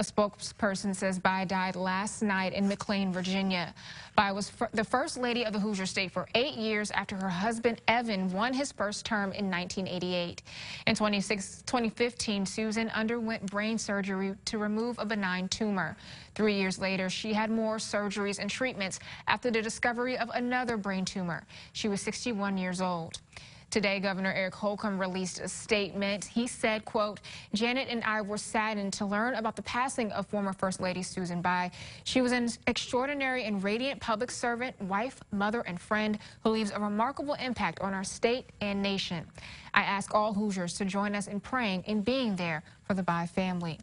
A spokesperson says Bayh died last night in McLean, Virginia. Bayh was the first lady of the Hoosier State for eight years after her husband Evan won his first term in 1988. In 2015, Susan underwent brain surgery to remove a benign tumor. Three years later, she had more surgeries and treatments after the discovery of another brain tumor. She was 61 years old. Today, Governor Eric Holcomb released a statement. He said, quote, Janet and I were saddened to learn about the passing of former First Lady Susan Bayh. She was an extraordinary and radiant public servant, wife, mother, and friend who leaves a remarkable impact on our state and nation. I ask all Hoosiers to join us in praying and being there for the Bayh family.